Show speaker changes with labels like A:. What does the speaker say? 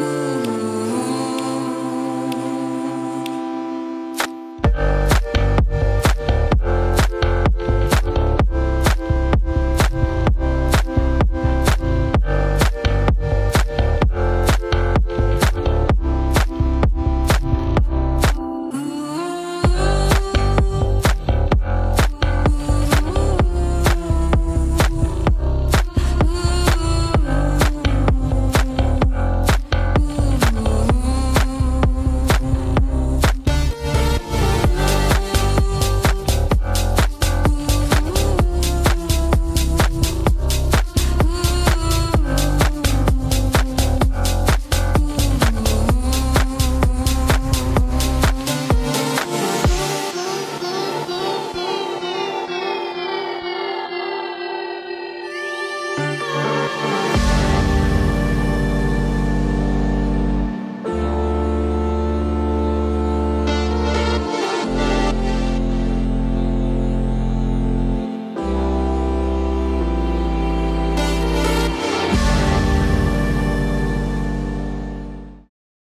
A: Ooh.